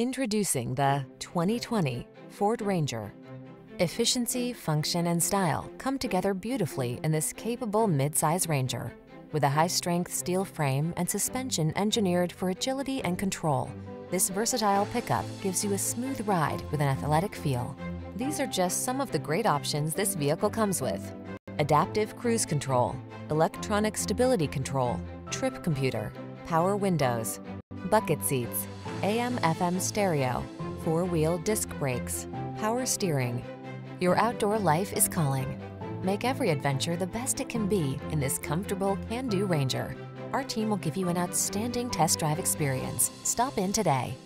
Introducing the 2020 Ford Ranger. Efficiency, function, and style come together beautifully in this capable midsize Ranger. With a high-strength steel frame and suspension engineered for agility and control, this versatile pickup gives you a smooth ride with an athletic feel. These are just some of the great options this vehicle comes with. Adaptive cruise control, electronic stability control, trip computer, power windows, bucket seats, AM FM stereo, four-wheel disc brakes, power steering. Your outdoor life is calling. Make every adventure the best it can be in this comfortable can-do Ranger. Our team will give you an outstanding test drive experience. Stop in today.